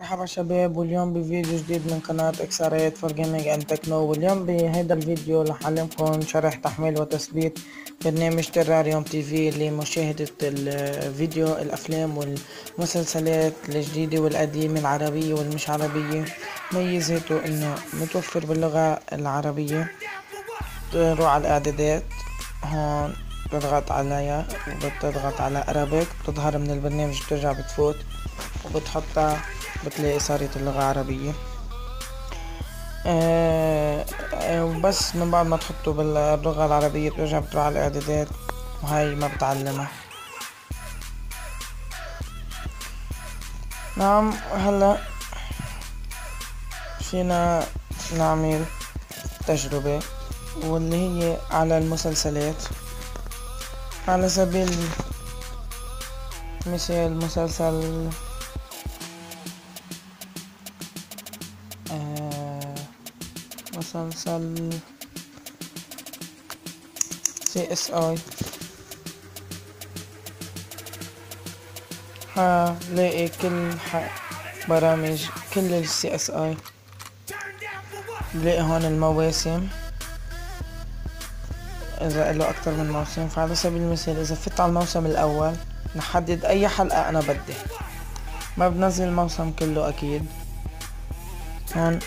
مرحبا شباب واليوم بفيديو جديد من قناة اكساريت for gaming and techno واليوم بهذا الفيديو رح أعلمكم شرح تحميل وتثبيت برنامج Terrarium TV لمشاهدة الفيديو الأفلام والمسلسلات الجديدة والقديمة العربية والمش عربية. ميزته إنه متوفر باللغة العربية. تروح على الإعدادات هون بتضغط عليها وبتضغط على Arabic بتظهر من البرنامج بترجع بتفوت وبتحطها بتلاقي صارت اللغة عربية. آه وبس من بعد ما تحطه باللغة العربية بترجع بتروح على الإعدادات وهاي ما بتعلمها. نعم هلا فينا نعمل تجربة واللي هي على المسلسلات. على سبيل مثال مسلسل مسلسل CSI. هلاقي كل برامج كل ال CSI. بلاقي هون المواسم. إذا له أكتر من موسم. فعلى سبيل المثال إذا فت على الموسم الأول نحدد أي حلقة أنا بدي. ما بنزل الموسم كله أكيد. هون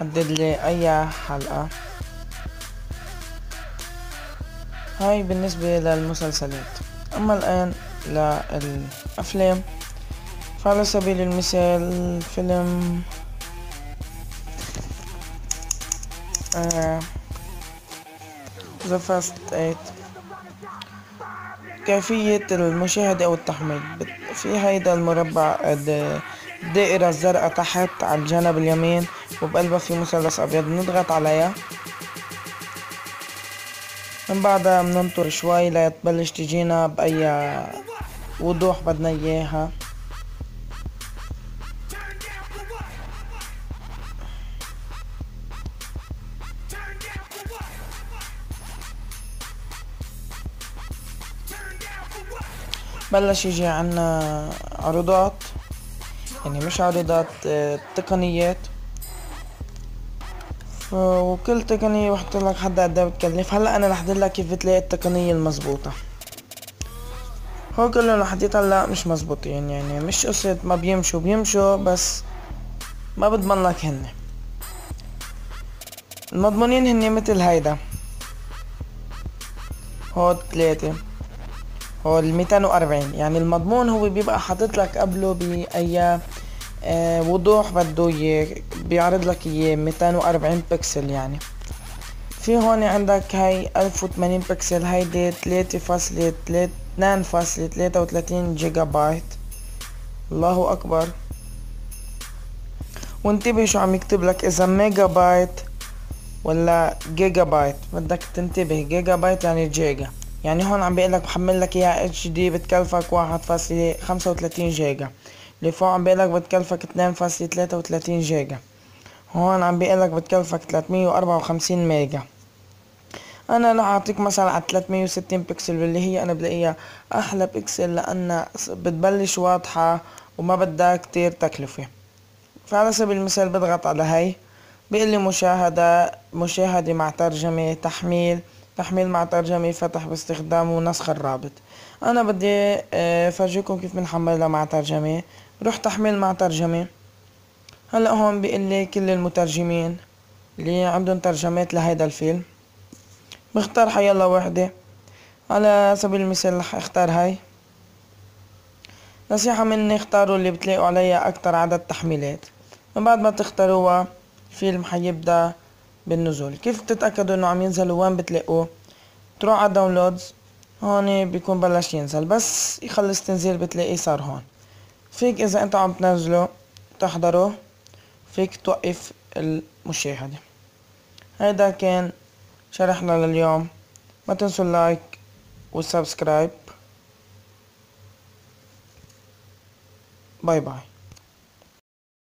حدد لي أي حلقة. هاي بالنسبة للمسلسلات. أما الآن للأفلام فعلى سبيل المثال فيلم The Fast Eight كيفية المشاهدة أو التحميل؟ في هيدا المربع الدائرة الزرقاء تحت على الجانب اليمين. وبقلبها في مثلث أبيض. بنضغط عليها من بعدها بننطر شوي لتبلش تجينا بأي وضوح بدنا إياها. بلش يجي عنا عروضات يعني مش عروضات تقنيات. وكل تقنية بحط لك حد قد بتكلف. هلأ أنا رح لك كيف بتلاقي التقنية المزبوطة هو كله لحد هلا مش مزبوطين يعني مش قصة ما بيمشوا بيمشوا بس ما بضمن لك هن المضمونين هن مثل هيدا. هو ثلاثة هو ال 240 يعني المضمون هو بيبقى حاطط لك قبله بأي وضوح بده إياه بيعرض لك إياه 240 بكسل يعني. في هون عندك هاي 1080 بكسل هيدي 3.2.33 جيجا بايت الله أكبر. وانتبه شو عم يكتب لك إذا ميجا بايت ولا جيجا بايت بدك تنتبه جيجا بايت يعني جيجا. يعني هون عم بيقول لك بحمل لك إياها HD بتكلفك واحد فاصلة خمسة وتلاتين جيجا. اللي فوق عم بيقول لك بتكلفك اتنين فاصلة تلاتة وتلاتين جيجا. هون عم بيقول لك بتكلفك تلاتمية وأربعة وخمسين ميجا. أنا رح أعطيك مثلا على 360 بكسل واللي هي أنا بلاقيها أحلى بكسل لأنها بتبلش واضحة وما بدها كتير تكلفة. فعلى سبيل المثال بضغط على هاي بيقول لي مشاهدة مشاهدة مع ترجمة تحميل تحميل مع ترجمة فتح باستخدام ونسخ الرابط. أنا بدي أفرجيكم كيف بنحملها مع ترجمة. روح تحميل مع ترجمة. هلا هون بيقول لي كل المترجمين اللي عندهم ترجمات لهيدا الفيلم. بختار حيلا وحدة. على سبيل المثال رح اختار هاي. نصيحة مني اختاروا اللي بتلاقوا عليها أكتر عدد تحميلات. من بعد ما تختاروها الفيلم حيبدأ بالنزول. كيف تتأكدوا إنه عم ينزل وين بتلاقوه؟ تروح على داونلودز هون بيكون بلش ينزل. بس يخلص تنزيل بتلاقيه صار هون. فيك إذا أنت عم تنزله تحضره فيك توقف المشاهدة. هيدا كان شرحنا لليوم. ما تنسوا ال like وال subscribe bye bye